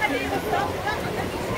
Cadê você?